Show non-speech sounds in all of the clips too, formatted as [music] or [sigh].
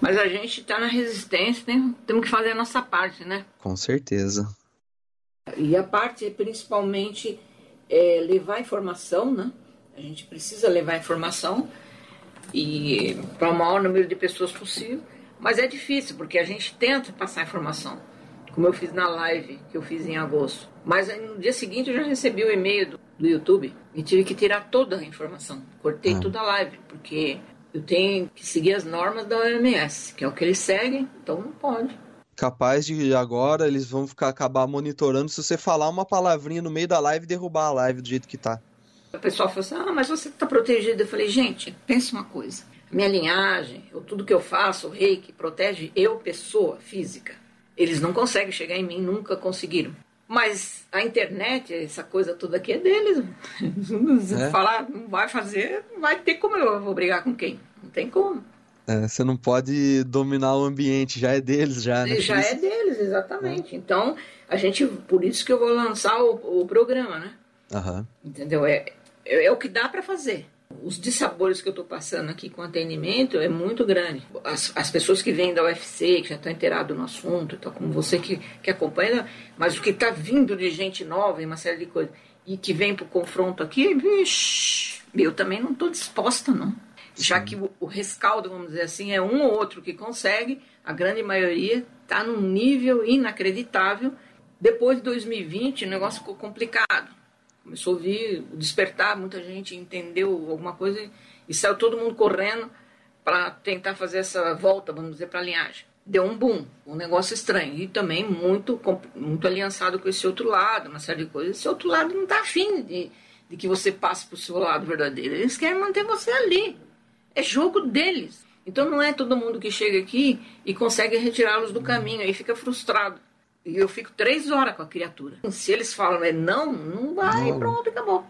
Mas a gente está na resistência, né? temos que fazer a nossa parte, né? Com certeza. E a parte é principalmente é, levar informação, né? A gente precisa levar informação e para o maior número de pessoas possível. Mas é difícil, porque a gente tenta passar informação, como eu fiz na live que eu fiz em agosto. Mas no dia seguinte eu já recebi o e-mail do, do YouTube e tive que tirar toda a informação. Cortei ah. toda a live, porque eu tenho que seguir as normas da OMS, que é o que eles seguem, então não pode. Capaz de agora eles vão ficar acabar monitorando se você falar uma palavrinha no meio da live e derrubar a live do jeito que tá. O pessoal falou assim: ah, mas você está protegido. Eu falei: gente, pensa uma coisa. Minha linhagem, eu, tudo que eu faço, o reiki, protege eu, pessoa física. Eles não conseguem chegar em mim, nunca conseguiram. Mas a internet, essa coisa toda aqui é deles. [laughs] É. Falar, não vai fazer, vai ter como eu vou brigar com quem? Não tem como. É, você não pode dominar o ambiente, já é deles, já. Né? Já é deles, exatamente. É. Então, a gente, por isso que eu vou lançar o, o programa, né? Uhum. Entendeu? É, é, é o que dá para fazer. Os dissabores que eu estou passando aqui com atendimento é muito grande. As, as pessoas que vêm da UFC, que já estão inteiradas no assunto, então, como você que, que acompanha, mas o que está vindo de gente nova e uma série de coisas, e que vem para o confronto aqui, vixi, eu também não estou disposta, não. Sim. Já que o, o, rescaldo, vamos dizer assim, é um ou outro que consegue, a grande maioria está num nível inacreditável. Depois de 2020, o negócio ficou complicado começou a ouvir, despertar, muita gente entendeu alguma coisa e saiu todo mundo correndo para tentar fazer essa volta, vamos dizer, para a linhagem. Deu um boom, um negócio estranho. E também muito, muito aliançado com esse outro lado, uma série de coisas. Esse outro lado não está afim de, de que você passe para o seu lado verdadeiro. Eles querem manter você ali. É jogo deles. Então não é todo mundo que chega aqui e consegue retirá-los do caminho, aí fica frustrado. E eu fico três horas com a criatura. Se eles falam é não, não vai, não. pronto, acabou.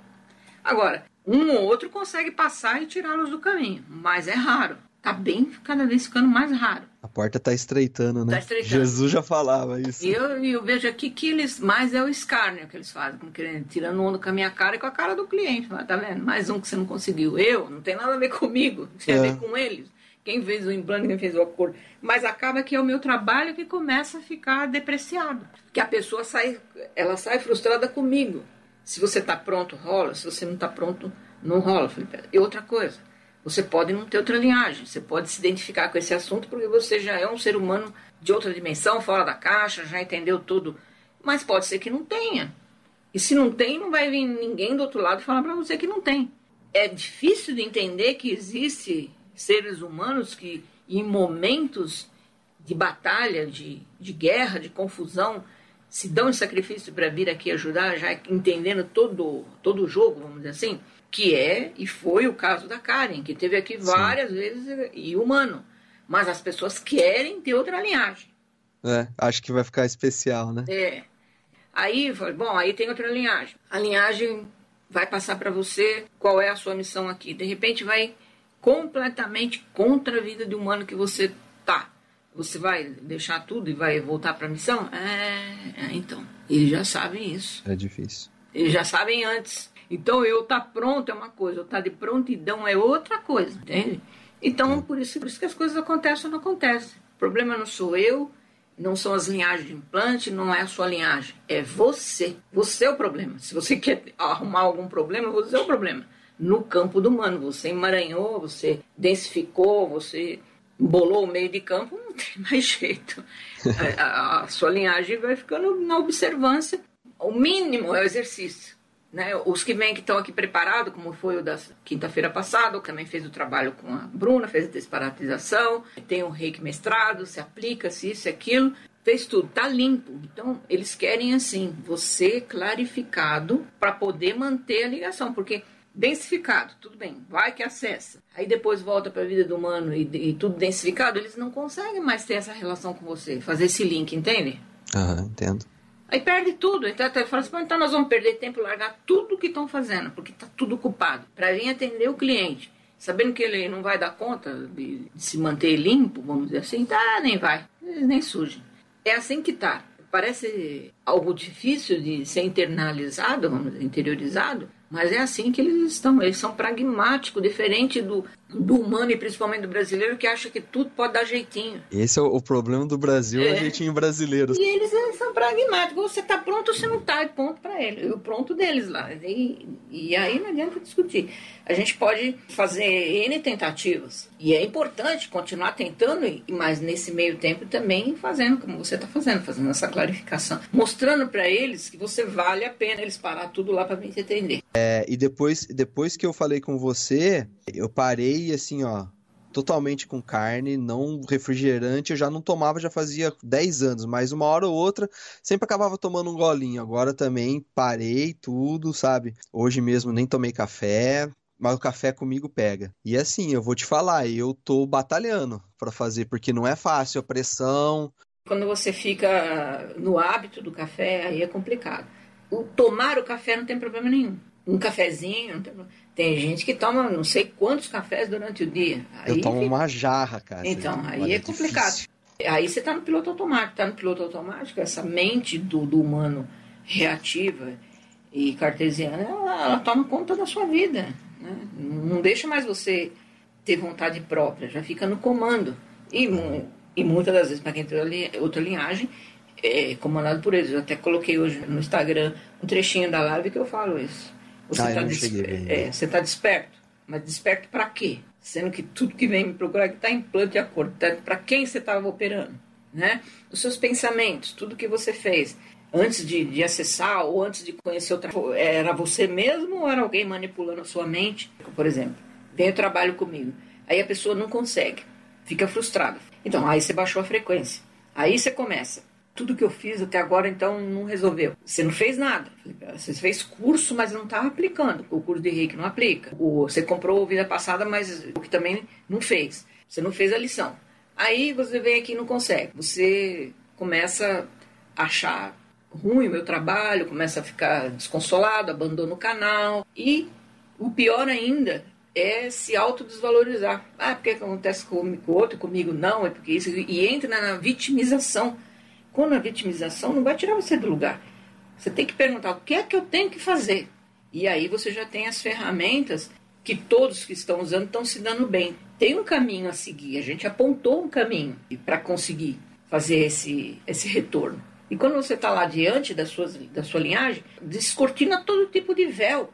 Agora, um ou outro consegue passar e tirá-los do caminho, mas é raro. Tá bem, cada vez ficando mais raro. A porta tá estreitando, né? Tá estreitando. Jesus já falava isso. E eu, eu vejo aqui que eles mais é o escárnio que eles fazem, como querendo, tirando onda com a minha cara e com a cara do cliente. Tá vendo? Mais um que você não conseguiu. Eu, não tem nada a ver comigo, tem é. a ver com eles quem fez o implante, quem fez o acordo. Mas acaba que é o meu trabalho que começa a ficar depreciado. Que a pessoa sai, ela sai frustrada comigo. Se você está pronto, rola. Se você não está pronto, não rola. E outra coisa, você pode não ter outra linhagem. Você pode se identificar com esse assunto porque você já é um ser humano de outra dimensão, fora da caixa, já entendeu tudo. Mas pode ser que não tenha. E se não tem, não vai vir ninguém do outro lado falar para você que não tem. É difícil de entender que existe seres humanos que, em momentos de batalha, de, de guerra, de confusão, se dão em sacrifício para vir aqui ajudar, já entendendo todo, todo o jogo, vamos dizer assim, que é e foi o caso da Karen, que teve aqui várias Sim. vezes e humano. Mas as pessoas querem ter outra linhagem. É, acho que vai ficar especial, né? É. Aí, bom, aí tem outra linhagem. A linhagem vai passar para você qual é a sua missão aqui. De repente vai completamente contra a vida de humano que você tá. Você vai deixar tudo e vai voltar para a missão? É, é, então. Eles já sabem isso. É difícil. Eles já sabem antes. Então eu tá pronto é uma coisa, eu tá de prontidão é outra coisa, entende? Então por isso, por isso que as coisas acontecem ou não acontecem. O problema não sou eu, não são as linhagens de implante, não é a sua linhagem, é você. Você é o problema. Se você quer arrumar algum problema, você é o problema no campo do humano. Você emaranhou, você densificou, você bolou o meio de campo, não tem [laughs] mais jeito. a, a, sua linhagem vai ficando na observância. O mínimo é o exercício. Né? Os que vêm que estão aqui preparados, como foi o da quinta-feira passada, também fez o trabalho com a Bruna, fez a desparatização, tem o reiki mestrado, se aplica, se isso e aquilo, fez tudo, tá limpo. Então, eles querem assim, você clarificado para poder manter a ligação, porque densificado, tudo bem, vai que acessa. Aí depois volta para a vida do humano e, e, tudo densificado, eles não conseguem mais ter essa relação com você, fazer esse link, entende? Aham, entendo. Aí perde tudo. Então até fala assim, então nós vamos perder tempo largar tudo que estão fazendo, porque está tudo ocupado. Para vir atender o cliente, sabendo que ele não vai dar conta de, de, se manter limpo, vamos dizer assim, tá, nem vai, nem surge. É assim que tá. Parece algo difícil de ser internalizado, vamos dizer, interiorizado, mas é assim que eles estão, eles são pragmáticos, diferente do, do humano e principalmente do brasileiro que acha que tudo pode dar jeitinho. Esse é o, problema do Brasil, é o jeitinho brasileiro. E eles são pragmáticos. Você tá pronto ou você não tá, e ponto para ele. O pronto deles lá. E, e aí não adianta discutir. A gente pode fazer N tentativas. E é importante continuar tentando, mas nesse meio tempo também fazendo como você está fazendo, fazendo essa clarificação. Mostrando para eles que você vale a pena eles parar tudo lá para me entender. É, e depois, depois que eu falei com você, eu parei assim, ó, totalmente com carne, não refrigerante, eu já não tomava, já fazia 10 anos, mas uma hora ou outra sempre acabava tomando um golinho. Agora também parei tudo, sabe? Hoje mesmo nem tomei café, mas o café comigo pega. E assim, eu vou te falar, eu tô batalhando para fazer, porque não é fácil a pressão. Quando você fica no hábito do café, aí é complicado. O tomar o café não tem problema nenhum. Um cafezinho, não tem problema. Tem gente que toma não sei quantos cafés durante o dia. Aí eu tomo fica... uma jarra, cara. Então, aí é, é complicado. Difícil. Aí você está no piloto automático. Está no piloto automático, essa mente do, do humano reativa e cartesiana, ela, ela, toma conta da sua vida. Né? Não deixa mais você ter vontade própria, já fica no comando. E, e muitas das vezes, para quem tem outra linhagem, é comandado por eles. Eu até coloquei hoje no Instagram um trechinho da live que eu falo isso. Você ah, está des... é, tá desperto. Mas desperto para quê? Sendo que tudo que vem me procurar está em plano de acordo. Tá, para quem você estava operando? Né? Os seus pensamentos, tudo que você fez antes de, de acessar ou antes de conhecer o trabalho, era você mesmo ou era alguém manipulando a sua mente? Por exemplo, vem o trabalho comigo. Aí a pessoa não consegue, fica frustrada. Então, aí você baixou a frequência. Aí você começa tudo que eu fiz até agora, então, não resolveu. Você não fez nada. Você fez curso, mas não estava aplicando. O curso de Reiki não aplica. Você comprou vida passada, mas o que também não fez. Você não fez a lição. Aí você vem aqui e não consegue. Você começa a achar ruim o meu trabalho, começa a ficar desconsolado, abandona o canal. E o pior ainda é se autodesvalorizar. Ah, porque acontece com o outro, comigo não, é porque isso. E entra na vitimização quando a vitimização não vai tirar você do lugar. Você tem que perguntar o que é que eu tenho que fazer. E aí você já tem as ferramentas que todos que estão usando estão se dando bem. Tem um caminho a seguir, a gente apontou um caminho para conseguir fazer esse, esse retorno. E quando você está lá diante da sua, da sua linhagem, descortina todo tipo de véu.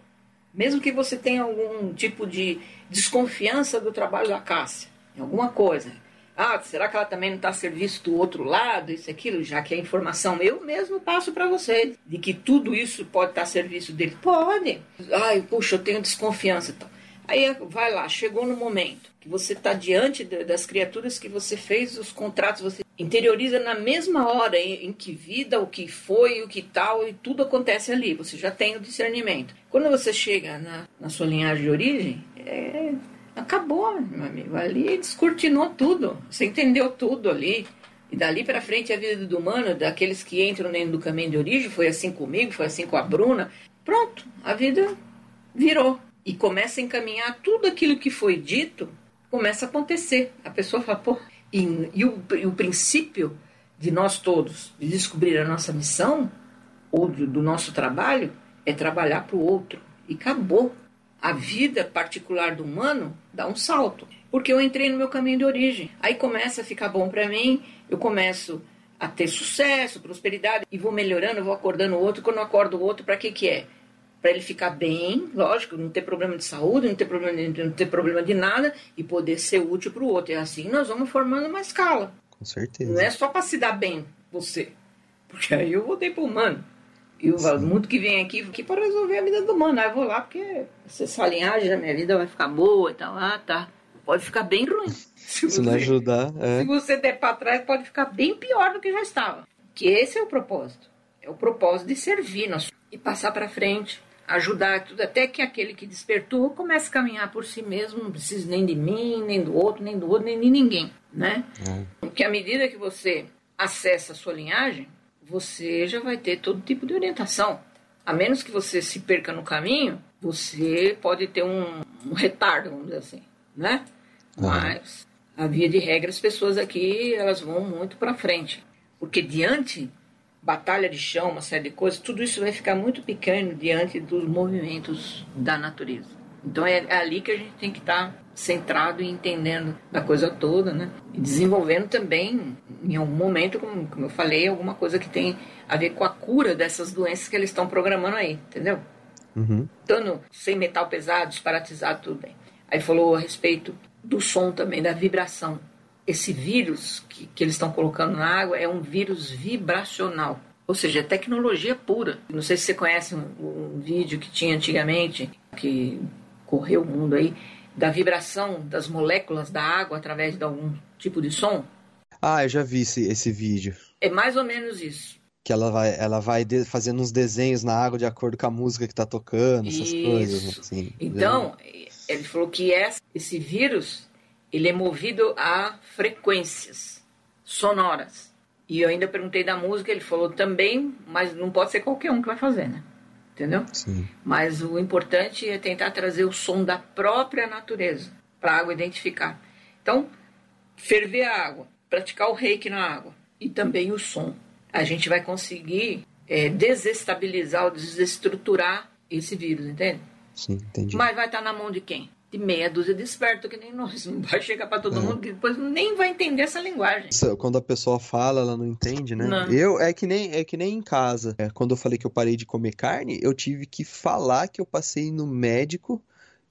Mesmo que você tenha algum tipo de desconfiança do trabalho da Cássia, alguma coisa, ah, será que ela também não está a serviço do outro lado, isso aquilo, já que a informação eu mesmo passo para você, de que tudo isso pode estar tá a serviço dele? Pode. Ai, puxa, eu tenho desconfiança. Então. Aí vai lá, chegou no momento que você está diante das criaturas que você fez os contratos, você interioriza na mesma hora em, em que vida, o que foi, o que tal, e tudo acontece ali. Você já tem o discernimento. Quando você chega na, na sua linhagem de origem, é Acabou, meu amigo. Ali descortinou tudo. Você entendeu tudo ali. E dali para frente a vida do humano, daqueles que entram dentro do caminho de origem, foi assim comigo, foi assim com a Bruna. Pronto, a vida virou. E começa a encaminhar tudo aquilo que foi dito, começa a acontecer. A pessoa fala, pô. E, e, o, e o princípio de nós todos, de descobrir a nossa missão, ou do, do nosso trabalho, é trabalhar para o outro. E acabou a vida particular do humano dá um salto, porque eu entrei no meu caminho de origem. Aí começa a ficar bom para mim, eu começo a ter sucesso, prosperidade e vou melhorando, vou acordando o outro. Quando eu acordo o outro, para que que é? Para ele ficar bem, lógico, não ter problema de saúde, não ter problema de, não ter problema de nada e poder ser útil para o outro. E assim nós vamos formando uma escala. Com certeza. Não é só para se dar bem você, porque aí eu voltei para o humano. E o Sim. mundo que vem aqui, aqui para resolver a vida do humano. Aí eu vou lá porque essa linhagem da minha vida vai ficar boa e tal. Ah, tá. Pode ficar bem ruim. Se, se não ajudar. É. Se você der para trás, pode ficar bem pior do que já estava. Que esse é o propósito. É o propósito de servir nós, e passar para frente, ajudar tudo, até que aquele que despertou comece a caminhar por si mesmo, não precisa nem de mim, nem do outro, nem do outro, nem de ninguém, né? É. Porque à medida que você acessa a sua linhagem, você já vai ter todo tipo de orientação. A menos que você se perca no caminho, você pode ter um, um retardo, vamos dizer assim, né? Uhum. Mas, a via de regra, as pessoas aqui, elas vão muito para frente. Porque diante, batalha de chão, uma série de coisas, tudo isso vai ficar muito pequeno diante dos movimentos da natureza. Então é, é ali que a gente tem que estar tá centrado e entendendo da coisa toda, né? E desenvolvendo também, em algum momento, como, como eu falei, alguma coisa que tem a ver com a cura dessas doenças que eles estão programando aí, entendeu? Uhum. Então, sem metal pesado, disparatizado, tudo bem. Aí falou a respeito do som também, da vibração. Esse vírus que, que eles estão colocando na água é um vírus vibracional. Ou seja, é tecnologia pura. Não sei se você conhece um, um vídeo que tinha antigamente, que correu o mundo aí, da vibração das moléculas da água através de algum tipo de som? Ah, eu já vi esse, esse vídeo. É mais ou menos isso. Que ela vai, ela vai de, fazendo uns desenhos na água de acordo com a música que tá tocando, essas isso. coisas. Assim, então, ele falou que esse vírus ele é movido a frequências sonoras. E eu ainda perguntei da música, ele falou também, mas não pode ser qualquer um que vai fazer, né? Entendeu? Sim. Mas o importante é tentar trazer o som da própria natureza para a água identificar. Então, ferver a água, praticar o reiki na água e também o som. A gente vai conseguir é, desestabilizar ou desestruturar esse vírus, entende? Sim, entendi. Mas vai estar na mão de quem? De meia dúzia de esperto que nem nós. Não vai chegar para todo é. mundo que depois nem vai entender essa linguagem. Quando a pessoa fala, ela não entende, né? Não. Eu é que nem é que nem em casa. É, quando eu falei que eu parei de comer carne, eu tive que falar que eu passei no médico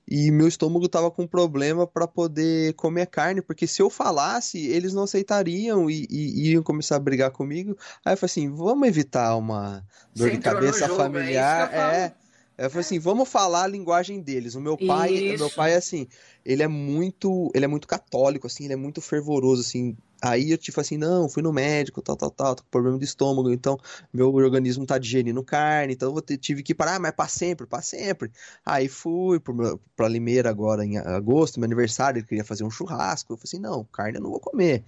e meu estômago tava com problema para poder comer carne, porque se eu falasse, eles não aceitariam e, e, e, iam começar a brigar comigo. Aí eu falei assim, vamos evitar uma dor Você de cabeça jogo, é familiar. É, eu falei assim, vamos falar a linguagem deles. O meu pai, Isso. meu pai assim, ele é muito, ele é muito católico assim, ele é muito fervoroso assim. Aí eu tipo assim, não, fui no médico, tal, tal, tal, tô com problema de estômago, então meu organismo tá digerindo carne, então eu tive que parar, mas para sempre, para sempre. Aí fui pro, pra Limeira agora em agosto, meu aniversário, ele queria fazer um churrasco. Eu falei assim, não, carne eu não vou comer.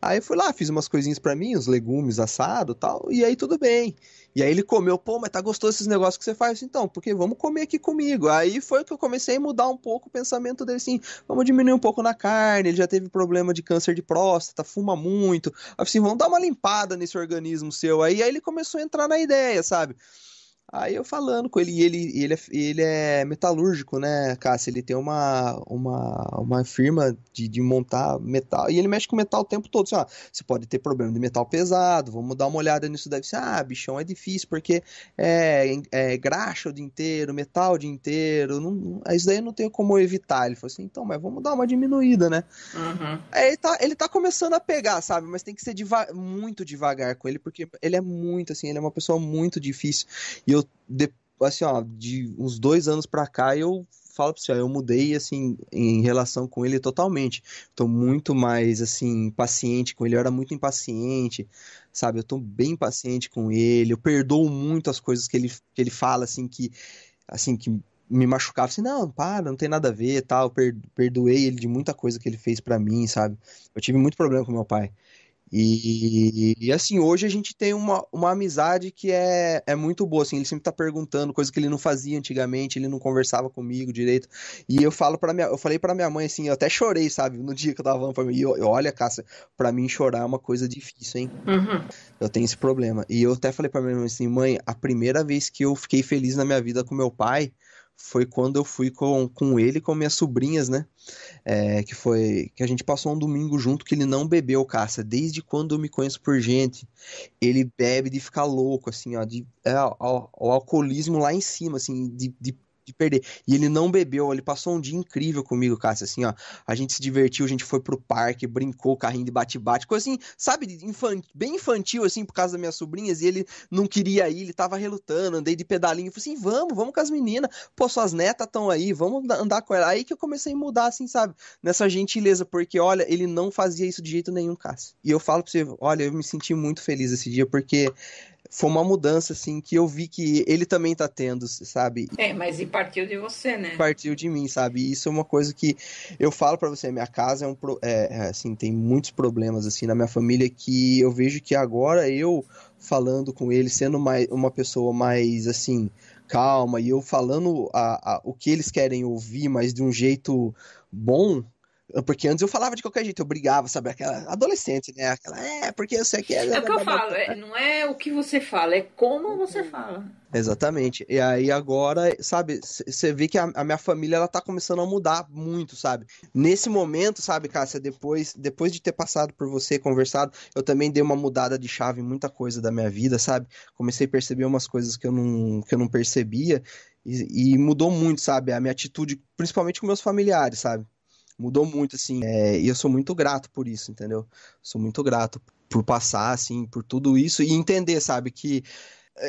Aí fui lá, fiz umas coisinhas para mim, uns legumes assado tal, e aí tudo bem. E aí ele comeu, pô, mas tá gostoso esses negócios que você faz? Então, porque vamos comer aqui comigo. Aí foi que eu comecei a mudar um pouco o pensamento dele, assim, vamos diminuir um pouco na carne, ele já teve problema de câncer de próstata, fuma muito. Assim, vamos dar uma limpada nesse organismo seu. Aí, aí ele começou a entrar na ideia, sabe? Aí eu falando com ele, e ele, ele, é, ele é metalúrgico, né, Cássio? Ele tem uma, uma, uma firma de, de montar metal, e ele mexe com metal o tempo todo. Assim, ó, você pode ter problema de metal pesado, vamos dar uma olhada nisso. Deve ser, ah, bichão, é difícil, porque é, é graxa o dia inteiro, metal o dia inteiro, não, isso daí não tem como evitar. Ele falou assim, então, mas vamos dar uma diminuída, né? Uhum. Aí ele tá, ele tá começando a pegar, sabe? Mas tem que ser deva muito devagar com ele, porque ele é muito, assim, ele é uma pessoa muito difícil. E eu eu, de, assim, ó, de uns dois anos pra cá, eu falo pra você, ó, eu mudei, assim, em relação com ele totalmente. Tô muito mais, assim, paciente com ele. Eu era muito impaciente, sabe? Eu tô bem paciente com ele. Eu perdoo muito as coisas que ele, que ele fala, assim, que, assim, que me machucava assim, não, para, não tem nada a ver, tal, perdoei ele de muita coisa que ele fez para mim, sabe? Eu tive muito problema com meu pai. E, e, assim, hoje a gente tem uma, uma amizade que é, é muito boa, assim, ele sempre tá perguntando coisa que ele não fazia antigamente, ele não conversava comigo direito. E eu falo para minha, eu falei para minha mãe assim, eu até chorei, sabe, no dia que eu tava falando pra mim, e eu, olha, Cássia, para mim chorar é uma coisa difícil, hein? Uhum. Eu tenho esse problema. E eu até falei para minha mãe assim, mãe, a primeira vez que eu fiquei feliz na minha vida com meu pai, foi quando eu fui com, com ele e com minhas sobrinhas, né? É, que foi que a gente passou um domingo junto que ele não bebeu caça. Desde quando eu me conheço por gente, ele bebe de ficar louco, assim, ó, de, é, o, o alcoolismo lá em cima, assim, de, de de perder. E ele não bebeu, ele passou um dia incrível comigo, Cássio, assim, ó. A gente se divertiu, a gente foi pro parque, brincou, carrinho de bate-bate, coisa assim, sabe, bem infantil, assim, por causa das minhas sobrinhas, e ele não queria ir, ele tava relutando, andei de pedalinho, falei assim, vamos, vamos com as meninas, pô, suas netas estão aí, vamos andar com ela. Aí que eu comecei a mudar, assim, sabe, nessa gentileza, porque, olha, ele não fazia isso de jeito nenhum, Cássio. E eu falo pra você, olha, eu me senti muito feliz esse dia, porque foi uma mudança, assim, que eu vi que ele também tá tendo, sabe? É, mas e partiu de você, né? Partiu de mim, sabe? E isso é uma coisa que eu falo para você, minha casa é um, é, é, assim, tem muitos problemas, assim, na minha família que eu vejo que agora eu falando com ele, sendo mais, uma pessoa mais, assim, calma, e eu falando a, a, o que eles querem ouvir, mas de um jeito bom, Porque antes eu falava de qualquer jeito, eu brigava, sabe? Aquela adolescente, né? Aquela, é, porque eu sei que é. É o que eu falo, é, não é o que você fala, é como você fala. Exatamente. E aí agora, sabe, você vê que a, a, minha família ela tá começando a mudar muito, sabe? Nesse momento, sabe, Cássia, depois, depois de ter passado por você, conversado, eu também dei uma mudada de chave em muita coisa da minha vida, sabe? Comecei a perceber umas coisas que eu não, que eu não percebia e, e mudou muito, sabe? A minha atitude, principalmente com meus familiares, sabe? Mudou muito, assim, é, e eu sou muito grato por isso, entendeu? Sou muito grato por passar, assim, por tudo isso e entender, sabe, que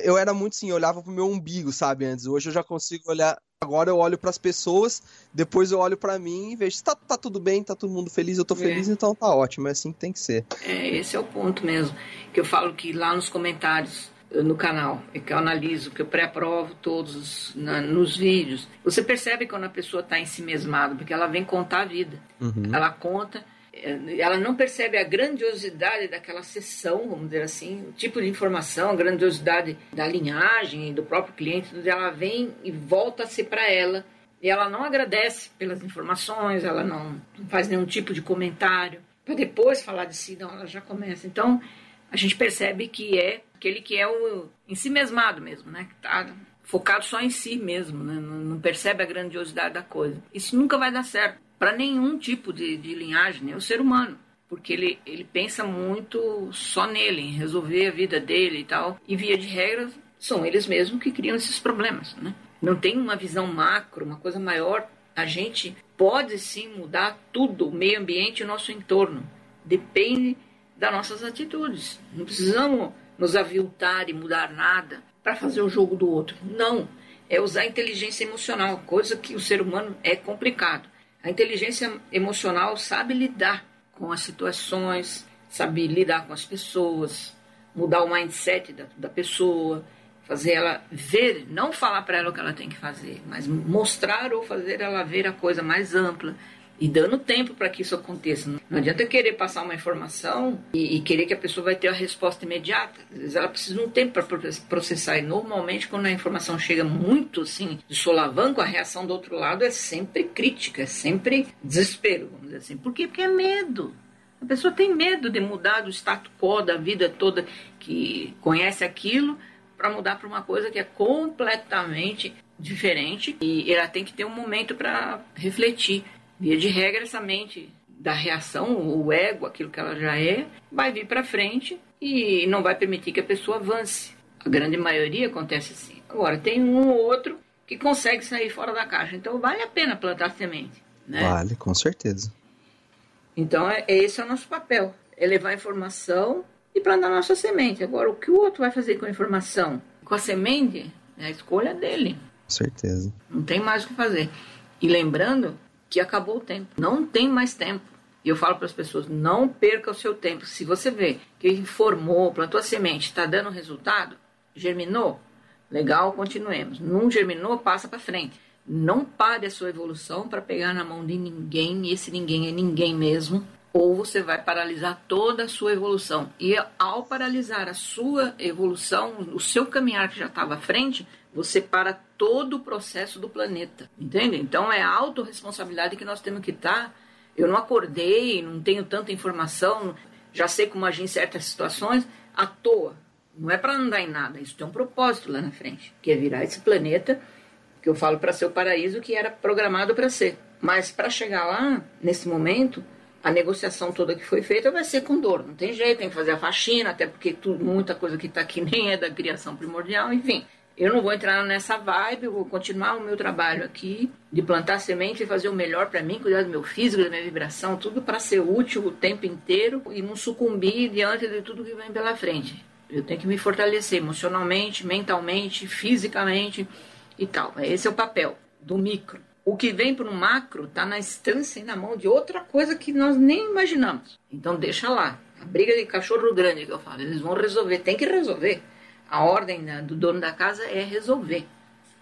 eu era muito assim, eu olhava pro meu umbigo, sabe, antes. Hoje eu já consigo olhar. Agora eu olho para as pessoas, depois eu olho para mim e vejo se tá, tá, tudo bem, tá todo mundo feliz, eu tô feliz, é. então tá ótimo. É assim que tem que ser. É, esse é o ponto mesmo. Que eu falo que lá nos comentários no canal, que eu analiso, que eu pré-aprovo todos na, nos vídeos. Você percebe quando a pessoa está em si mesmada, porque ela vem contar a vida. Uhum. Ela conta é, ela não percebe a grandiosidade daquela sessão, vamos dizer assim, o tipo de informação, a grandiosidade da linhagem do próprio cliente, ela vem e volta-se para ela e ela não agradece pelas informações, ela não faz nenhum tipo de comentário para depois falar de si, não, ela já começa. Então a gente percebe que é aquele que é o em si mesmado mesmo, né? Que tá focado só em si mesmo, né? não percebe a grandiosidade da coisa. Isso nunca vai dar certo para nenhum tipo de, de linhagem, nem o ser humano. Porque ele, ele pensa muito só nele, em resolver a vida dele e tal. E via de regra, são eles mesmos que criam esses problemas, né? Não tem uma visão macro, uma coisa maior. A gente pode sim mudar tudo, o meio ambiente e o nosso entorno. Depende das nossas atitudes. Não precisamos nos aviltar e mudar nada para fazer o jogo do outro. Não. É usar inteligência emocional, coisa que o ser humano é complicado. A inteligência emocional sabe lidar com as situações, sabe lidar com as pessoas, mudar o mindset da, da pessoa, fazer ela ver, não falar para ela o que ela tem que fazer, mas mostrar ou fazer ela ver a coisa mais ampla, e dando tempo para que isso aconteça. Não adianta querer passar uma informação e, e, querer que a pessoa vai ter a resposta imediata. Às vezes ela precisa de um tempo para processar. E normalmente, quando a informação chega muito assim, de solavanco, a reação do outro lado é sempre crítica, é sempre desespero, vamos dizer assim. Por quê? Porque é medo. A pessoa tem medo de mudar do status quo da vida toda que conhece aquilo para mudar para uma coisa que é completamente diferente e ela tem que ter um momento para refletir. Via de regra, essa mente da reação, o ego, aquilo que ela já é, vai vir para frente e não vai permitir que a pessoa avance. A grande maioria acontece assim. Agora, tem um ou outro que consegue sair fora da caixa. Então, vale a pena plantar semente. Né? Vale, com certeza. Então, é, esse é o nosso papel. É levar informação e plantar nossa semente. Agora, o que o outro vai fazer com a informação? Com a semente, é a escolha dele. Com certeza. Não tem mais o que fazer. E lembrando que acabou o tempo. Não tem mais tempo. E eu falo para as pessoas: não perca o seu tempo. Se você vê que informou, plantou a semente, está dando resultado, germinou, legal, continuemos. Não germinou, passa para frente. Não pare a sua evolução para pegar na mão de ninguém, e esse ninguém é ninguém mesmo, ou você vai paralisar toda a sua evolução. E ao paralisar a sua evolução, o seu caminhar que já estava à frente, você para todo o processo do planeta, entende? Então é a autorresponsabilidade que nós temos que estar. Eu não acordei, não tenho tanta informação, já sei como agir em certas situações à toa. Não é para andar em nada, isso tem um propósito lá na frente, que é virar esse planeta que eu falo para ser o paraíso que era programado para ser. Mas para chegar lá, nesse momento, a negociação toda que foi feita vai ser com dor. Não tem jeito, tem que fazer a faxina, até porque muita coisa que está aqui nem é da criação primordial, enfim. Eu não vou entrar nessa vibe, eu vou continuar o meu trabalho aqui de plantar semente e fazer o melhor para mim, cuidar do meu físico, da minha vibração, tudo para ser útil o tempo inteiro e não sucumbir diante de tudo que vem pela frente. Eu tenho que me fortalecer emocionalmente, mentalmente, fisicamente e tal. Esse é o papel do micro. O que vem para o macro está na instância e na mão de outra coisa que nós nem imaginamos. Então deixa lá. A briga de cachorro grande que eu falo, eles vão resolver, tem que resolver. A ordem né, do dono da casa é resolver.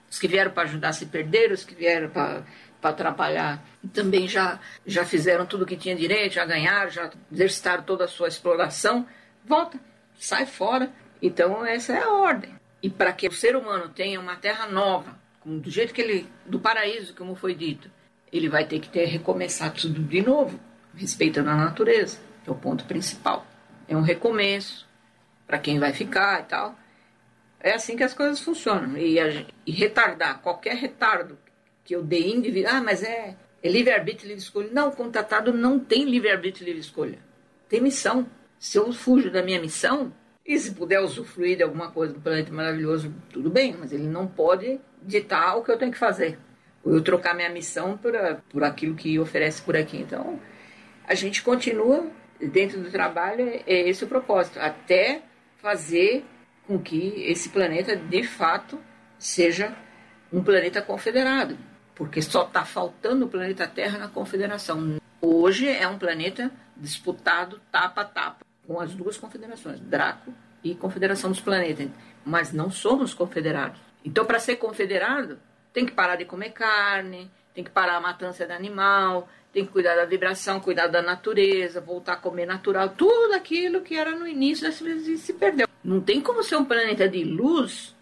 Os que vieram para ajudar se perderam, os que vieram para para. E também já, já fizeram tudo o que tinha direito, já ganharam, já exercitaram toda a sua exploração. Volta, sai fora. Então, essa é a ordem. E para que o ser humano tenha uma terra nova, do jeito que ele. do paraíso, como foi dito, ele vai ter que ter recomeçar tudo de novo, respeitando a natureza, que é o ponto principal. É um recomeço para quem vai ficar e tal. É assim que as coisas funcionam. E, a, e retardar qualquer retardo que eu dê indivíduo, ah, mas é, é livre-arbítrio, livre escolha. Não, o contratado não tem livre-arbítrio, livre escolha. Tem missão. Se eu fujo da minha missão, e se puder usufruir de alguma coisa do planeta maravilhoso, tudo bem, mas ele não pode ditar o que eu tenho que fazer. Ou eu trocar minha missão por, por aquilo que oferece por aqui. Então, a gente continua dentro do trabalho, é esse o propósito, até fazer com que esse planeta de fato seja um planeta confederado, porque só está faltando o planeta Terra na confederação. Hoje é um planeta disputado tapa a tapa com as duas confederações, Draco e Confederação dos Planetas, mas não somos confederados. Então, para ser confederado, tem que parar de comer carne, tem que parar a matança de animal, tem que cuidar da vibração, cuidar da natureza, voltar a comer natural, tudo aquilo que era no início da civilização se perdeu. Não tem como ser um planeta de luz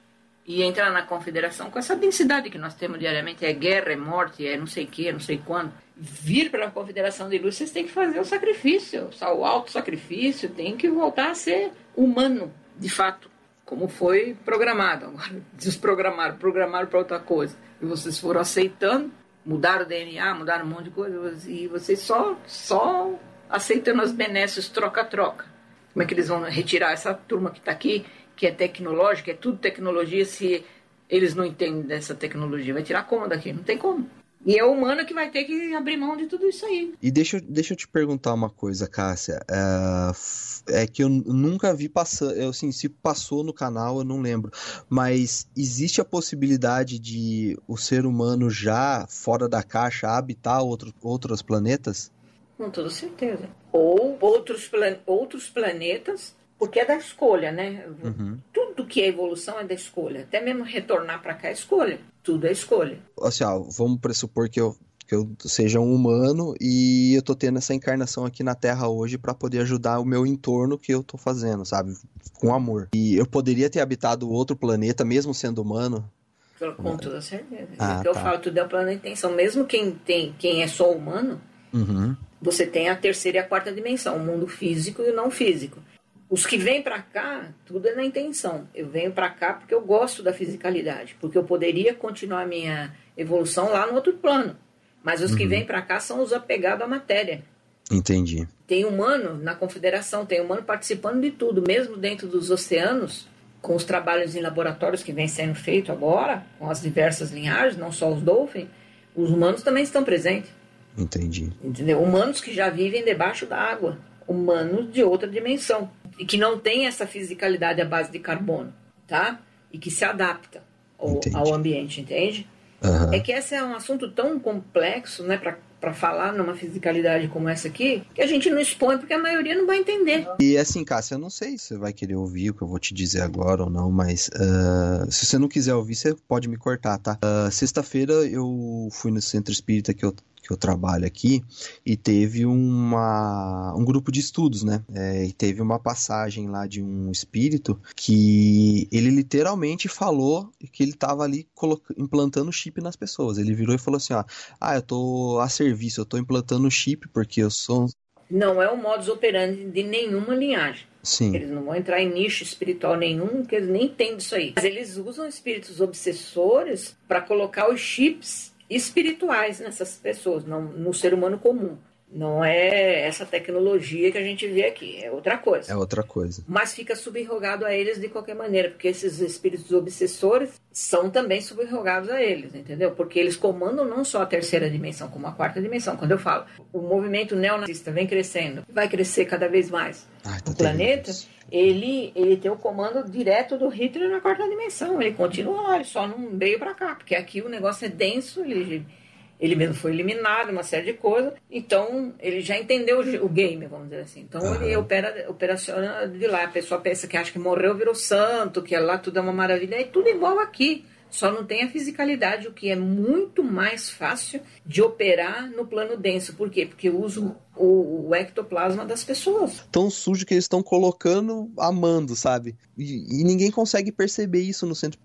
e entrar na confederação com essa densidade que nós temos diariamente, é guerra, é morte, é não sei o que, não sei quando. Vir para a confederação de luz, vocês têm que fazer o sacrifício, o alto sacrifício, tem que voltar a ser humano, de fato, como foi programado. Agora, [laughs] desprogramaram, programaram para outra coisa. E vocês foram aceitando, mudaram o DNA, mudaram um monte de coisa, e vocês só, só aceitando as benesses troca-troca. Como é que eles vão retirar essa turma que está aqui, que é tecnológica, é tudo tecnologia, se eles não entendem dessa tecnologia? Vai tirar como daqui? Não tem como. E é o humano que vai ter que abrir mão de tudo isso aí. E deixa, deixa eu te perguntar uma coisa, Cássia. É, é que eu nunca vi passando. Eu, assim, se passou no canal, eu não lembro. Mas existe a possibilidade de o ser humano já, fora da caixa, habitar outro, outros planetas? Com toda certeza. Ou outros, plan outros planetas porque é da escolha, né? Uhum. Tudo que é evolução é da escolha. Até mesmo retornar para cá é escolha. Tudo é escolha. Assim, ó, vamos pressupor que eu, que eu seja um humano e eu tô tendo essa encarnação aqui na Terra hoje para poder ajudar o meu entorno que eu tô fazendo, sabe? Com amor. E eu poderia ter habitado outro planeta, mesmo sendo humano? Com toda certeza. Ah, é que tá. eu falo, tudo é o plano da intenção. Mesmo quem, tem, quem é só humano, uhum. Você tem a terceira e a quarta dimensão, o mundo físico e o não físico. Os que vêm para cá, tudo é na intenção. Eu venho para cá porque eu gosto da fisicalidade, porque eu poderia continuar a minha evolução lá no outro plano. Mas os uhum. que vêm para cá são os apegados à matéria. Entendi. Tem humano na confederação, tem humano participando de tudo, mesmo dentro dos oceanos, com os trabalhos em laboratórios que vem sendo feito agora, com as diversas linhagens, não só os Dolphin, os humanos também estão presentes. Entendi. Entendeu? Humanos que já vivem debaixo da água, humanos de outra dimensão e que não tem essa fisicalidade à base de carbono, tá? E que se adapta ao, ao ambiente, entende? Uhum. É que esse é um assunto tão complexo, né, para falar numa fisicalidade como essa aqui, que a gente não expõe porque a maioria não vai entender. E assim, Cássia, eu não sei se você vai querer ouvir o que eu vou te dizer agora ou não, mas uh, se você não quiser ouvir, você pode me cortar, tá? Uh, Sexta-feira eu fui no centro espírita que eu que eu trabalho aqui, e teve uma, um grupo de estudos, né? É, e teve uma passagem lá de um espírito que ele literalmente falou que ele estava ali implantando chip nas pessoas. Ele virou e falou assim: ó, ah, eu tô a serviço, eu tô implantando chip porque eu sou. Não é o modus operandi de nenhuma linhagem. Sim. Eles não vão entrar em nicho espiritual nenhum, porque eles nem entendem isso aí. Mas eles usam espíritos obsessores para colocar os chips espirituais nessas pessoas, não no ser humano comum. Não é essa tecnologia que a gente vê aqui, é outra coisa. É outra coisa. Mas fica subrogado a eles de qualquer maneira, porque esses espíritos obsessores são também subrogados a eles, entendeu? Porque eles comandam não só a terceira dimensão, como a quarta dimensão. Quando eu falo, o movimento neonazista vem crescendo, vai crescer cada vez mais Ai, tá no planeta, ele, ele tem o comando direto do Hitler na quarta dimensão. Ele continua lá, ele só não veio para cá, porque aqui o negócio é denso, ele, ele mesmo foi eliminado, uma série de coisas. Então, ele já entendeu o, game, vamos dizer assim. Então, uhum. ele opera, operaciona de lá. A pessoa pensa que acha que morreu, virou santo, que lá tudo é uma maravilha. É tudo igual aqui. Só não tem a fisicalidade, o que é muito mais fácil de operar no plano denso. Por quê? Porque usa o, o ectoplasma das pessoas. Tão sujo que eles estão colocando, amando, sabe? E, e, ninguém consegue perceber isso no centro.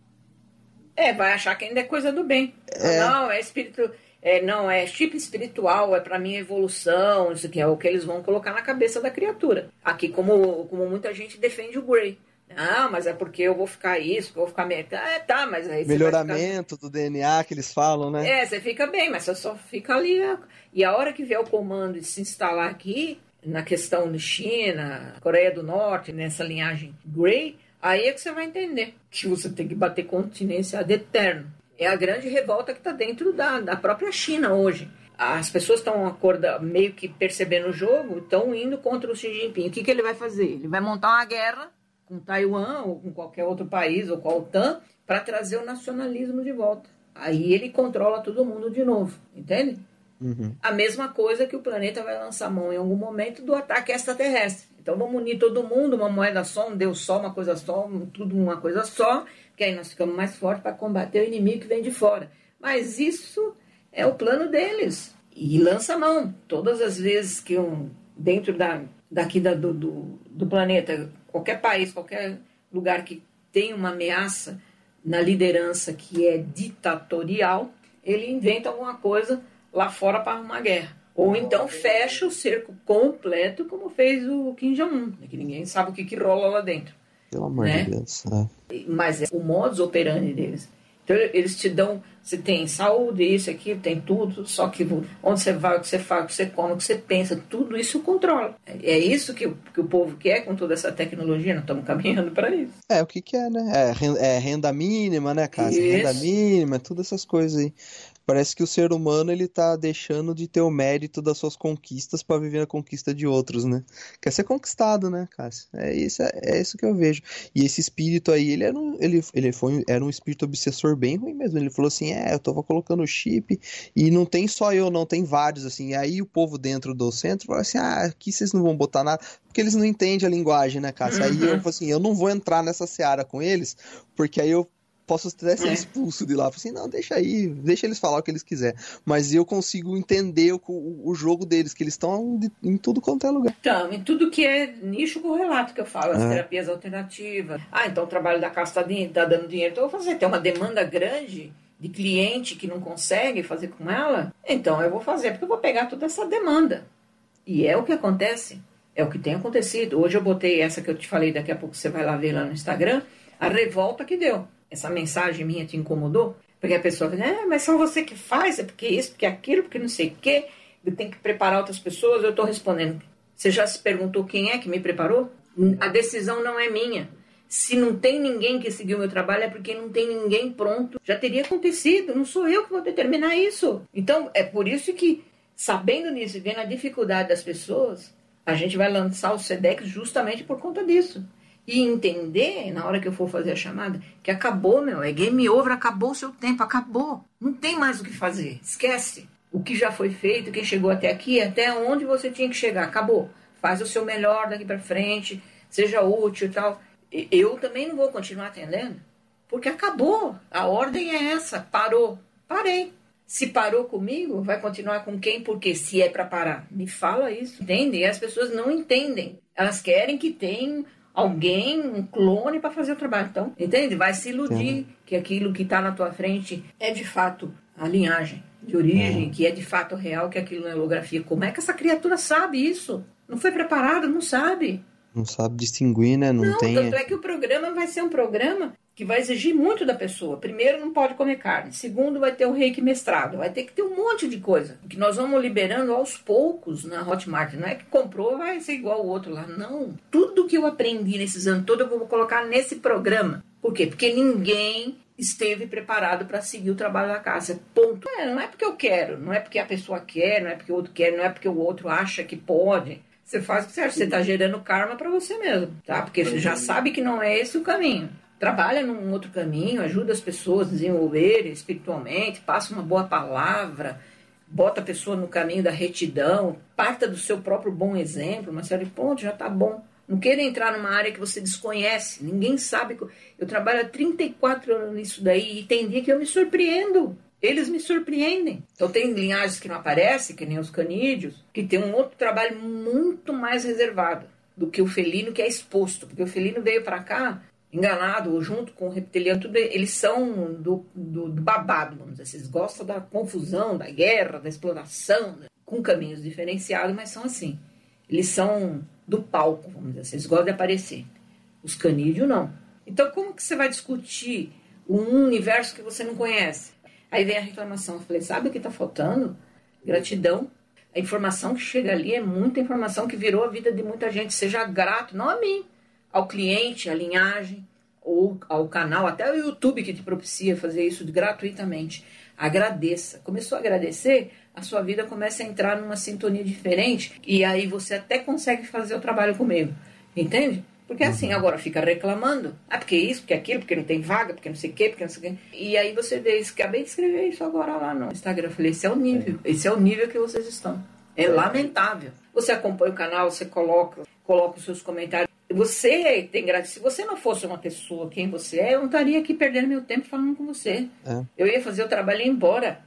É, vai achar que ainda é coisa do bem. É... Não, é espírito é, não, é chip espiritual, é para minha evolução, isso aqui é o que eles vão colocar na cabeça da criatura. Aqui, como, como muita gente defende o Grey. Ah, mas é porque eu vou ficar isso, vou ficar. Me... É, tá, mas aí. Melhoramento ficar... do DNA que eles falam, né? É, você fica bem, mas você só fica ali. E a hora que vier o comando de se instalar aqui, na questão de China, Coreia do Norte, nessa linhagem Grey, aí é que você vai entender que você tem que bater continência ad eterno. É a grande revolta que está dentro da, da própria China hoje. As pessoas estão meio que percebendo o jogo, estão indo contra o Xi Jinping. O que, que ele vai fazer? Ele vai montar uma guerra com Taiwan ou com qualquer outro país ou com a OTAN para trazer o nacionalismo de volta. Aí ele controla todo mundo de novo, entende? Uhum. A mesma coisa que o planeta vai lançar mão em algum momento do ataque extraterrestre. Então vamos unir todo mundo, uma moeda só, um Deus só, uma coisa só, tudo uma coisa só, que aí nós ficamos mais fortes para combater o inimigo que vem de fora. Mas isso é o plano deles. E lança mão. Todas as vezes que um, dentro da, daqui da, do, do, do planeta qualquer país, qualquer lugar que tem uma ameaça na liderança que é ditatorial, ele inventa alguma coisa lá fora para arrumar guerra. Ou então fecha o cerco completo, como fez o Kim Jong-un, que ninguém sabe o que, que rola lá dentro. Pelo amor né? de Deus. É. Mas é o modus operandi deles. Então eles te dão, você tem saúde, isso, aqui, tem tudo, só que onde você vai, o que você faz, o que você come, o que você pensa, tudo isso controla. É isso que, que o povo quer com toda essa tecnologia, nós estamos caminhando para isso. É, o que, que é, né? É, é renda mínima, né, cara? Renda mínima, todas essas coisas aí. Parece que o ser humano ele tá deixando de ter o mérito das suas conquistas para viver a conquista de outros, né? Quer ser conquistado, né, Cássio? É isso, é, isso que eu vejo. E esse espírito aí, ele era um, ele, ele foi, era um espírito obsessor bem ruim mesmo. Ele falou assim: é, eu tava colocando chip e não tem só eu, não, tem vários, assim. E aí o povo dentro do centro falou assim: ah, aqui vocês não vão botar nada. Porque eles não entendem a linguagem, né, Cássio? Uhum. Aí eu falei assim: eu não vou entrar nessa seara com eles, porque aí eu posso até ser expulso de lá. Assim, não, deixa aí, deixa eles falar o que eles quiserem. Mas eu consigo entender o, o, o jogo deles, que eles estão em tudo quanto é lugar. Então, em tudo que é nicho correlato que eu falo, as é. terapias alternativas. Ah, então o trabalho da casa está tá dando dinheiro, então eu vou fazer. Tem uma demanda grande de cliente que não consegue fazer com ela, então eu vou fazer, porque eu vou pegar toda essa demanda. E é o que acontece. É o que tem acontecido. Hoje eu botei essa que eu te falei, daqui a pouco você vai lá ver lá no Instagram, a revolta que deu essa mensagem minha te incomodou? Porque a pessoa fala, é, mas só você que faz, é porque isso, porque aquilo, porque não sei o quê, eu tenho que preparar outras pessoas, eu estou respondendo. Você já se perguntou quem é que me preparou? A decisão não é minha. Se não tem ninguém que seguiu meu trabalho, é porque não tem ninguém pronto. Já teria acontecido, não sou eu que vou determinar isso. Então, é por isso que, sabendo nisso e vendo a dificuldade das pessoas, a gente vai lançar o SEDEX justamente por conta disso e entender, na hora que eu for fazer a chamada, que acabou, meu, é game over, acabou o seu tempo, acabou. Não tem mais o que fazer, esquece. O que já foi feito, quem chegou até aqui, até onde você tinha que chegar, acabou. Faz o seu melhor daqui para frente, seja útil e tal. Eu também não vou continuar atendendo, porque acabou. A ordem é essa, parou. Parei. Se parou comigo, vai continuar com quem? Porque se é para parar, me fala isso. Entende? E as pessoas não entendem. Elas querem que tenha alguém, um clone para fazer o trabalho. Então, entende? Vai se iludir que aquilo que está na tua frente é de fato a linhagem de origem, é. que é de fato real, que aquilo não é holografia. Como é que essa criatura sabe isso? Não foi preparada, não sabe. Não sabe distinguir, né? Não, não tem. Tanto é que o programa vai ser um programa que vai exigir muito da pessoa. Primeiro, não pode comer carne. Segundo, vai ter o reiki mestrado. Vai ter que ter um monte de coisa. Que nós vamos liberando aos poucos na Hotmart. Não é que comprou, vai ser igual o outro lá. Não. Tudo que eu aprendi nesses anos todos, eu vou colocar nesse programa. Por quê? Porque ninguém esteve preparado para seguir o trabalho da casa. Ponto. É, não é porque eu quero, não é porque a pessoa quer, não é porque o outro quer, não é porque o outro acha que pode. Você faz o que você acha. Você está gerando karma para você mesmo, tá? Porque você já sabe que não é esse o caminho trabalha num outro caminho, ajuda as pessoas a desenvolverem espiritualmente, passa uma boa palavra, bota a pessoa no caminho da retidão, parta do seu próprio bom exemplo, uma série de pontos, já está bom. Não queira entrar numa área que você desconhece, ninguém sabe. Eu trabalho há 34 anos nisso daí e tem dia que eu me surpreendo. Eles me surpreendem. Então tem linhagens que não aparecem, que nem os canídeos, que tem um outro trabalho muito mais reservado do que o felino que é exposto. Porque o felino veio para cá enganado, ou junto com o reptiliano, tudo, eles são do, do, do babado, vamos dizer. Eles gostam da confusão, da guerra, da exploração, né? com caminhos diferenciados, mas são assim. Eles são do palco, vamos dizer assim. Eles gostam de aparecer. Os canídeos não. Então, como que você vai discutir um universo que você não conhece? Aí vem a reclamação. Eu falei, sabe o que está faltando? Gratidão. A informação que chega ali é muita informação que virou a vida de muita gente. Seja grato, não a mim, ao cliente, à linhagem, ou ao canal, até o YouTube que te propicia fazer isso gratuitamente. Agradeça. Começou a agradecer, a sua vida começa a entrar numa sintonia diferente e aí você até consegue fazer o trabalho comigo. Entende? Porque assim, uhum. agora fica reclamando. Ah, porque isso, porque aquilo, porque não tem vaga, porque não sei o quê, porque não sei o quê. E aí você diz, acabei de escrever isso agora lá no Instagram. Eu falei, esse é o nível. É. Esse é o nível que vocês estão. É, é lamentável. Você acompanha o canal, você coloca, coloca os seus comentários. Você tem gratidão. Se você não fosse uma pessoa quem você é, eu não estaria aqui perdendo meu tempo falando com você. É. Eu ia fazer o trabalho e ir embora.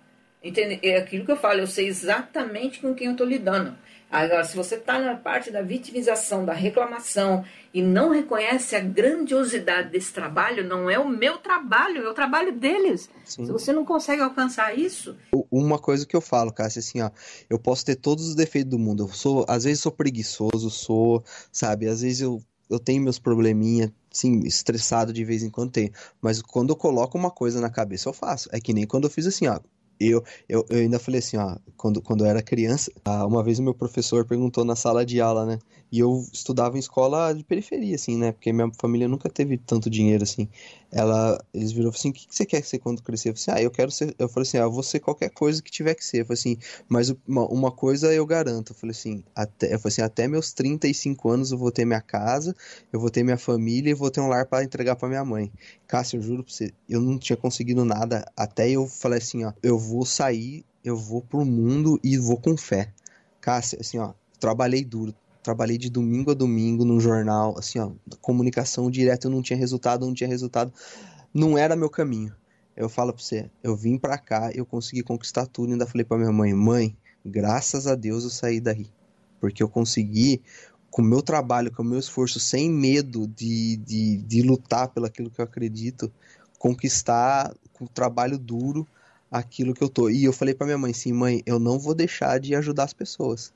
Entende? É aquilo que eu falo, eu sei exatamente com quem eu estou lidando. Agora, se você está na parte da vitimização, da reclamação e não reconhece a grandiosidade desse trabalho, não é o meu trabalho, é o trabalho deles. Sim. Se você não consegue alcançar isso. Uma coisa que eu falo, Cássia, assim, ó, eu posso ter todos os defeitos do mundo. Eu sou, às vezes sou preguiçoso, sou, sabe, às vezes eu, eu tenho meus probleminha, sim, estressado de vez em quando tenho. Mas quando eu coloco uma coisa na cabeça, eu faço. É que nem quando eu fiz assim, ó, eu, eu, eu ainda falei assim, ó, quando, quando eu era criança, uma vez o meu professor perguntou na sala de aula, né? E eu estudava em escola de periferia, assim, né? Porque minha família nunca teve tanto dinheiro, assim. Ela, eles viram assim, o que, você quer ser quando crescer? Eu falei assim, ah, eu quero ser, eu falei assim, ah, eu vou ser qualquer coisa que tiver que ser. Eu falei assim, mas uma, uma coisa eu garanto. Eu falei assim, até, eu falei assim, até meus 35 anos eu vou ter minha casa, eu vou ter minha família e vou ter um lar para entregar para minha mãe. Cássio, eu juro pra você, eu não tinha conseguido nada até eu falei assim, ó, eu vou sair, eu vou pro mundo e vou com fé. Cássio, assim, ó, trabalhei duro, trabalhei de domingo a domingo no jornal, assim, ó, comunicação direta, eu não tinha resultado, não tinha resultado, não era meu caminho. Eu falo pra você, eu vim pra cá, eu consegui conquistar tudo, ainda falei pra minha mãe, mãe, graças a Deus eu saí daí, porque eu consegui, com o meu trabalho, com o meu esforço, sem medo de, de, de lutar pelo aquilo que eu acredito, conquistar com trabalho duro aquilo que eu tô. E eu falei pra minha mãe assim, mãe, eu não vou deixar de ajudar as pessoas.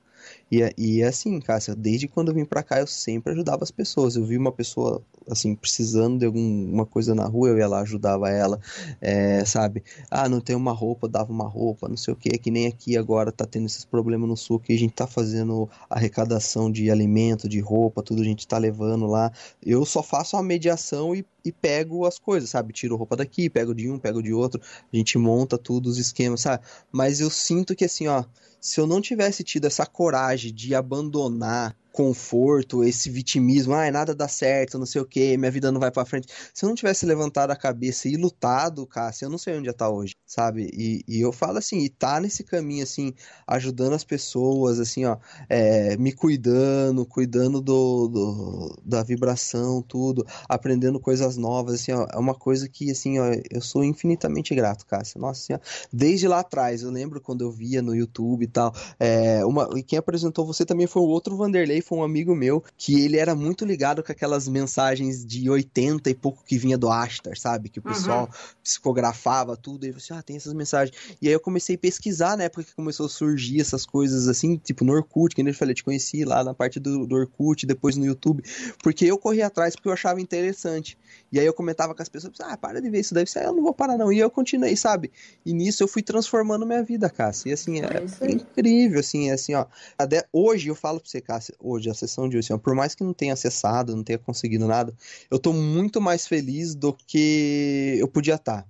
E, é, e é assim, Cássia, desde quando eu vim pra cá eu sempre ajudava as pessoas. Eu vi uma pessoa, assim, precisando de alguma coisa na rua, eu ia lá, ajudava ela, é, sabe? Ah, não tem uma roupa, dava uma roupa, não sei o que, que nem aqui agora tá tendo esses problemas no sul, que a gente tá fazendo arrecadação de alimento, de roupa, tudo a gente tá levando lá. Eu só faço a mediação e, e pego as coisas, sabe? Tiro roupa daqui, pego de um, pego de outro, a gente monta tudo, os esquemas, sabe? Mas eu sinto que assim, ó, se eu não tivesse tido essa coragem de abandonar conforto, esse vitimismo, ai, nada dá certo, não sei o que, minha vida não vai para frente. Se eu não tivesse levantado a cabeça e lutado, Cássio, eu não sei onde ia estar tá hoje, sabe? E, e, eu falo assim, e tá nesse caminho, assim, ajudando as pessoas, assim, ó, é, me cuidando, cuidando do, do, da vibração, tudo, aprendendo coisas novas, assim, ó, é uma coisa que, assim, ó, eu sou infinitamente grato, Cássio. Nossa senhora, desde lá atrás, eu lembro quando eu via no YouTube e tal, é, uma, e quem apresentou você também foi o outro Vanderlei foi um amigo meu que ele era muito ligado com aquelas mensagens de 80 e pouco que vinha do Astar, sabe? Que o pessoal uhum. psicografava tudo. E você, ah, tem essas mensagens. E aí eu comecei a pesquisar, né? Porque começou a surgir essas coisas assim, tipo no Orkut, que eu falei, eu te conheci lá na parte do, do Orkut, depois no YouTube. Porque eu corri atrás porque eu achava interessante. E aí eu comentava com as pessoas, ah, para de ver isso daí, aí eu não vou parar não. E eu continuei, sabe? E nisso eu fui transformando minha vida, Cássia. E assim, é, é incrível, assim, é assim, ó. Até hoje eu falo pra você, Cássia, hoje a sessão de hoje, assim, por mais que não tenha acessado, não tenha conseguido nada, eu tô muito mais feliz do que eu podia estar. Tá.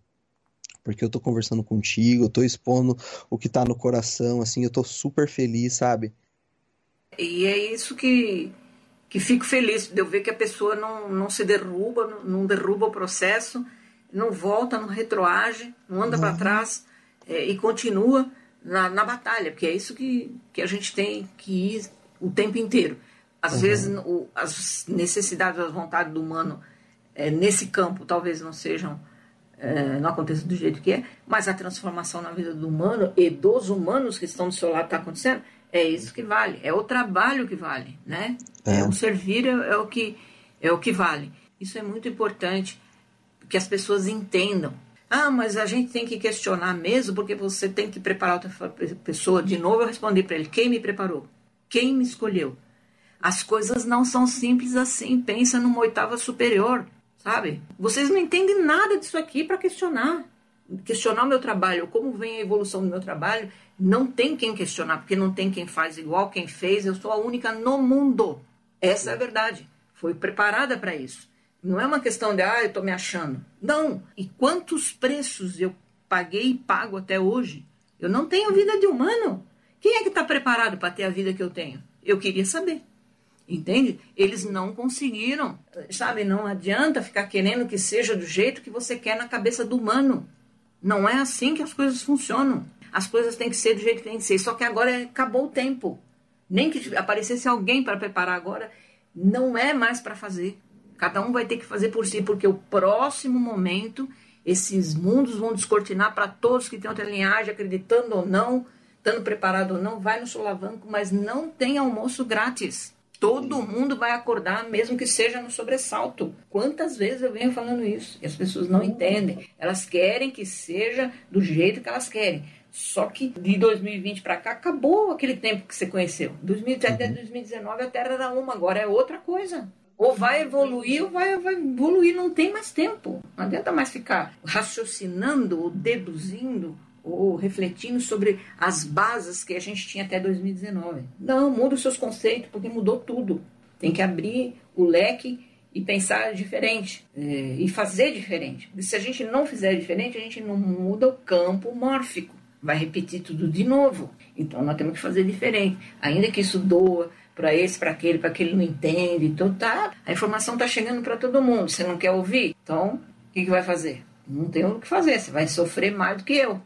Porque eu tô conversando contigo, eu tô expondo o que tá no coração, assim, eu tô super feliz, sabe? E é isso que, que fico feliz de eu ver que a pessoa não, não se derruba, não, derruba o processo, não volta, não retroage, não anda uhum. para trás é, e continua na, na batalha, porque é isso que, que a gente tem que ir o tempo inteiro. Às uhum. vezes, o, as necessidades, as vontades do humano é, nesse campo talvez não sejam, é, não aconteça do jeito que é, mas a transformação na vida do humano e dos humanos que estão do seu lado está acontecendo, é isso que vale, é o trabalho que vale, né? É, é o servir é, é, o que é o que vale. Isso é muito importante que as pessoas entendam. Ah, mas a gente tem que questionar mesmo, porque você tem que preparar outra pessoa. De novo, eu respondi para ele: quem me preparou? Quem me escolheu? As coisas não são simples assim. Pensa numa oitava superior, sabe? Vocês não entendem nada disso aqui para questionar. Questionar o meu trabalho, como vem a evolução do meu trabalho, não tem quem questionar, porque não tem quem faz igual, quem fez. Eu sou a única no mundo. Essa é a verdade. Foi preparada para isso. Não é uma questão de, ah, eu estou me achando. Não. E quantos preços eu paguei e pago até hoje? Eu não tenho vida de humano. Quem é que está preparado para ter a vida que eu tenho? Eu queria saber. Entende? Eles não conseguiram. Sabe, não adianta ficar querendo que seja do jeito que você quer na cabeça do humano. Não é assim que as coisas funcionam. As coisas têm que ser do jeito que tem que ser. Só que agora acabou o tempo. Nem que aparecesse alguém para preparar agora, não é mais para fazer. Cada um vai ter que fazer por si, porque o próximo momento, esses mundos vão descortinar para todos que têm outra linhagem, acreditando ou não, estando preparado ou não, vai no solavanco, mas não tem almoço grátis. Todo mundo vai acordar, mesmo que seja no sobressalto. Quantas vezes eu venho falando isso? E as pessoas não entendem. Elas querem que seja do jeito que elas querem. Só que de 2020 para cá acabou aquele tempo que você conheceu. 2007 até 2019 a Terra era uma, agora é outra coisa. Ou vai evoluir ou vai, vai evoluir, não tem mais tempo. Não adianta mais ficar raciocinando ou deduzindo ou refletindo sobre as bases que a gente tinha até 2019. Não, muda os seus conceitos, porque mudou tudo. Tem que abrir o leque e pensar diferente é, e fazer diferente. se a gente não fizer diferente, a gente não muda o campo mórfico. Vai repetir tudo de novo. Então nós temos que fazer diferente. Ainda que isso doa, para esse, para aquele, para aquele não entende. Então tá, a informação está chegando para todo mundo. Você não quer ouvir? Então, o que, que vai fazer? Não tem o que fazer, você vai sofrer mais do que eu.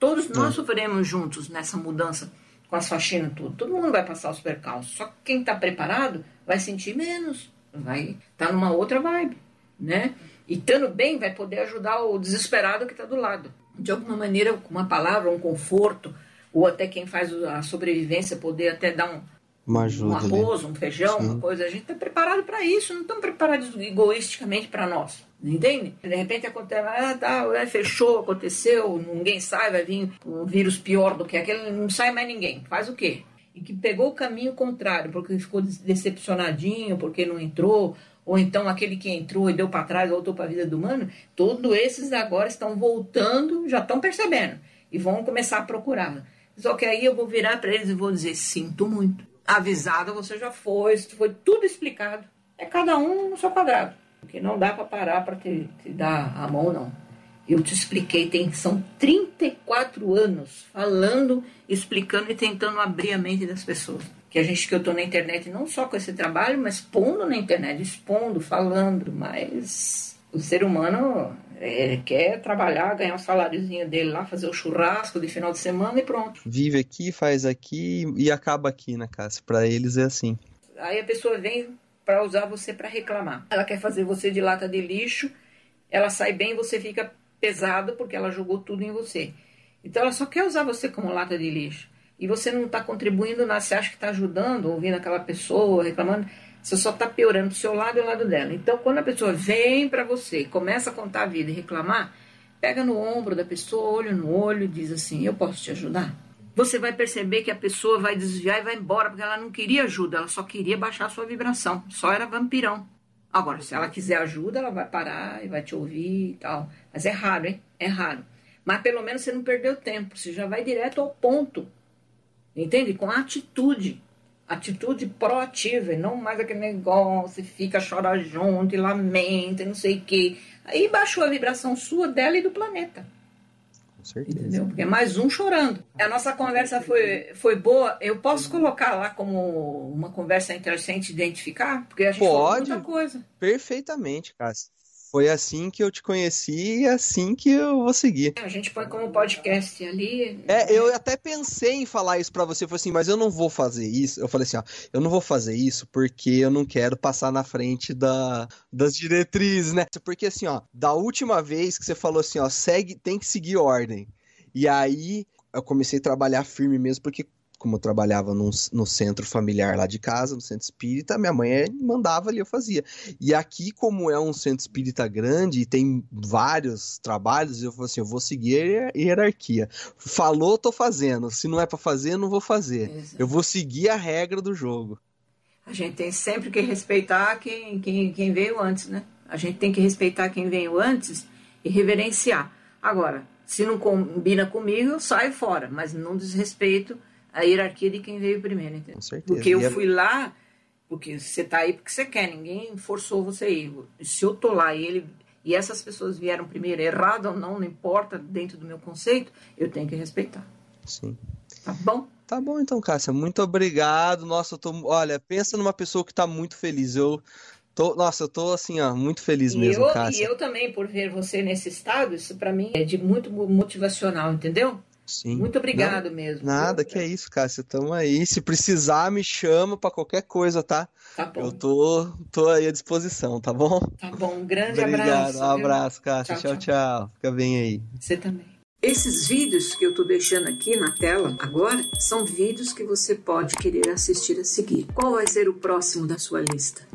Todos nós é. sofremos juntos nessa mudança com as faxinas tudo. Todo mundo vai passar os percalços. Só que quem está preparado vai sentir menos, vai estar tá numa outra vibe, né? E estando bem vai poder ajudar o desesperado que está do lado. De alguma maneira, com uma palavra, um conforto, ou até quem faz a sobrevivência poder até dar um, uma ajuda, um arroz, um feijão, Sim. uma coisa. A gente está preparado para isso, não estamos preparados egoisticamente para nós. Entende? De repente acontece, ah, tá, é, fechou, aconteceu, ninguém sai, vai vir um vírus pior do que aquele, não sai mais ninguém. Faz o quê? E que pegou o caminho contrário, porque ficou decepcionadinho, porque não entrou, ou então aquele que entrou e deu para trás, voltou para a vida do humano, todos esses agora estão voltando, já estão percebendo, e vão começar a procurar. Só que aí eu vou virar para eles e vou dizer: sinto muito avisado você já foi, foi tudo explicado. É cada um no seu quadrado. Porque não dá para parar para te, te dar a mão, não. Eu te expliquei, tem, são 34 anos falando, explicando e tentando abrir a mente das pessoas. Que a gente que eu estou na internet, não só com esse trabalho, mas pondo na internet, expondo, falando, mas o ser humano ele quer trabalhar, ganhar o um saláriozinho dele lá, fazer o churrasco de final de semana e pronto. Vive aqui, faz aqui e acaba aqui, né, Cássia? Para eles é assim. Aí a pessoa vem para usar você para reclamar. Ela quer fazer você de lata de lixo, ela sai bem, você fica pesado porque ela jogou tudo em você. Então ela só quer usar você como lata de lixo. E você não está contribuindo nada, você acha que está ajudando, ouvindo aquela pessoa, reclamando. Você só está piorando do seu lado e do lado dela. Então, quando a pessoa vem para você, começa a contar a vida e reclamar, pega no ombro da pessoa, olho no olho, e diz assim: Eu posso te ajudar? Você vai perceber que a pessoa vai desviar e vai embora, porque ela não queria ajuda, ela só queria baixar a sua vibração, só era vampirão. Agora, se ela quiser ajuda, ela vai parar e vai te ouvir e tal. Mas é raro, hein? É raro. Mas pelo menos você não perdeu tempo, você já vai direto ao ponto. Entende? Com atitude atitude proativa, e não mais aquele negócio, fica, chora junto e lamenta, e não sei o quê. Aí baixou a vibração sua, dela e do planeta. Com certeza. Entendeu? Porque é mais um chorando. A nossa conversa foi, foi boa. Eu posso colocar lá como uma conversa interessante identificar? Porque a gente Pode, falou muita coisa. Perfeitamente, Cássio. Foi assim que eu te conheci e é assim que eu vou seguir. A gente põe como podcast ali. É, eu até pensei em falar isso para você, falei assim, mas eu não vou fazer isso. Eu falei assim, ó, eu não vou fazer isso porque eu não quero passar na frente da, das diretrizes, né? Porque assim, ó, da última vez que você falou assim, ó, segue, tem que seguir ordem. E aí eu comecei a trabalhar firme mesmo, porque como eu trabalhava num, no centro familiar lá de casa, no centro espírita, minha mãe mandava ali, eu fazia. E aqui, como é um centro espírita grande e tem vários trabalhos, eu falei assim, eu vou seguir a hierarquia. Falou, tô fazendo. Se não é para fazer, não vou fazer. Exato. Eu vou seguir a regra do jogo. A gente tem sempre que respeitar quem, quem, quem veio antes, né? A gente tem que respeitar quem veio antes e reverenciar. Agora, se não combina comigo, eu saio fora, mas não desrespeito a hierarquia de quem veio primeiro, entendeu? Com certeza. Porque eu fui lá, porque você tá aí porque você quer, ninguém forçou você a ir. Se eu tô lá e ele e essas pessoas vieram primeiro, errado ou não, não importa dentro do meu conceito, eu tenho que respeitar. Sim. Tá bom? Tá bom então, Cássia. Muito obrigado. Nossa, eu tô. Olha, pensa numa pessoa que tá muito feliz. Eu Tô, nossa, eu tô assim, ó, muito feliz e mesmo, eu, Cássia. E eu também, por ver você nesse estado, isso para mim é de muito motivacional, entendeu? Sim. Muito obrigado Não, mesmo. Nada, viu? que é isso, Cássia. Tamo aí. Se precisar, me chama para qualquer coisa, tá? Tá bom. Eu tô, tô aí à disposição, tá bom? Tá bom. Um grande Obrigado. abraço. Um abraço, Cássia. Tchau tchau, tchau, tchau. Fica bem aí. Você também. Esses vídeos que eu estou deixando aqui na tela agora são vídeos que você pode querer assistir a seguir. Qual vai ser o próximo da sua lista?